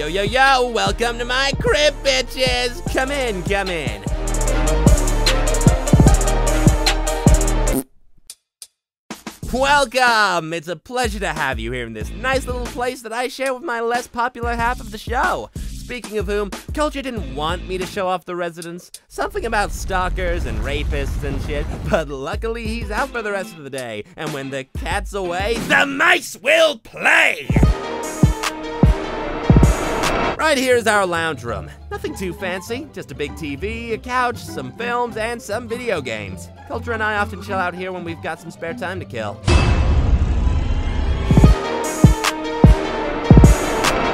yo, yo, yo, welcome to my crib, bitches! Come in, come in. Welcome! It's a pleasure to have you here in this nice little place that I share with my less popular half of the show. Speaking of whom, Culture didn't want me to show off the residence. Something about stalkers and rapists and shit, but luckily he's out for the rest of the day. And when the cat's away, the mice will play! Right here is our lounge room. Nothing too fancy, just a big TV, a couch, some films, and some video games. Culture and I often chill out here when we've got some spare time to kill.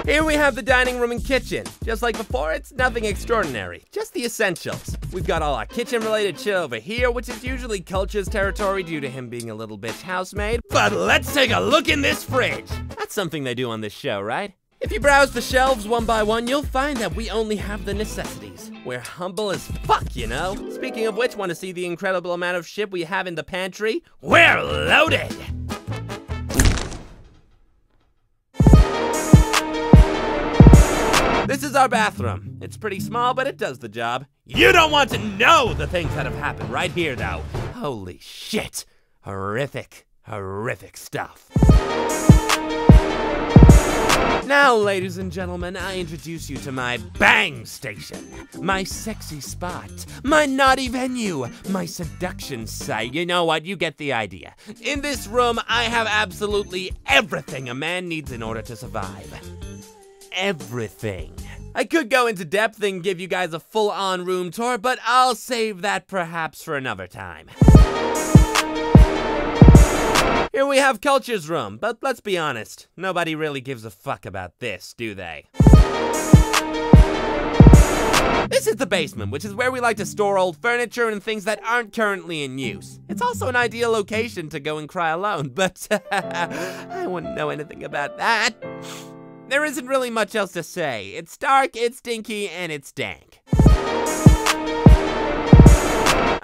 Here we have the dining room and kitchen. Just like before, it's nothing extraordinary, just the essentials. We've got all our kitchen related shit over here, which is usually Culture's territory due to him being a little bitch housemaid. But let's take a look in this fridge. That's something they do on this show, right? If you browse the shelves one by one, you'll find that we only have the necessities. We're humble as fuck, you know? Speaking of which, want to see the incredible amount of shit we have in the pantry? We're loaded! This is our bathroom. It's pretty small, but it does the job. You don't want to know the things that have happened right here, though. Holy shit. Horrific, horrific stuff. Now, ladies and gentlemen, I introduce you to my bang station, my sexy spot, my naughty venue, my seduction site. You know what? You get the idea. In this room, I have absolutely everything a man needs in order to survive everything. I could go into depth and give you guys a full on room tour, but I'll save that perhaps for another time. Here we have Culture's room, but let's be honest, nobody really gives a fuck about this, do they? This is the basement, which is where we like to store old furniture and things that aren't currently in use. It's also an ideal location to go and cry alone, but I wouldn't know anything about that. There isn't really much else to say. It's dark, it's stinky, and it's dank.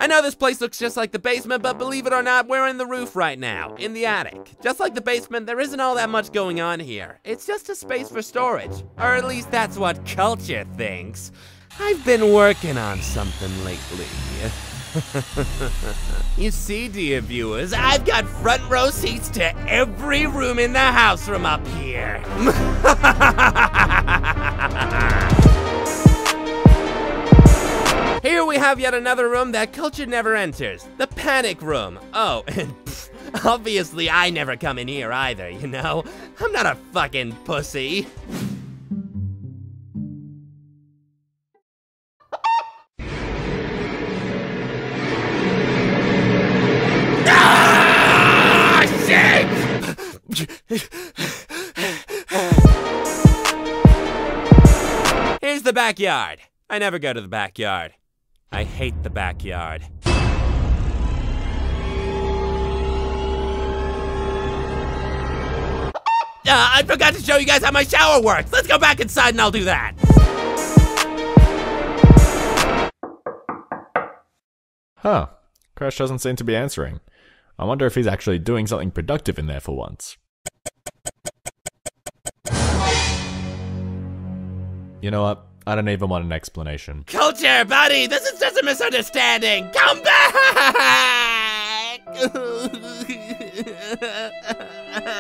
I know this place looks just like the basement, but believe it or not, we're in the roof right now, in the attic. Just like the basement, there isn't all that much going on here. It's just a space for storage. Or at least that's what culture thinks. I've been working on something lately. you see, dear viewers, I've got front row seats to every room in the house from up here. have yet another room that culture never enters. The panic room. Oh, and obviously I never come in here either, you know? I'm not a fucking pussy. Here's the backyard. I never go to the backyard. I hate the backyard. Uh, I forgot to show you guys how my shower works. Let's go back inside and I'll do that. Huh. Crash doesn't seem to be answering. I wonder if he's actually doing something productive in there for once. You know what? I don't even want an explanation. Culture, buddy, this is just a misunderstanding. Come back!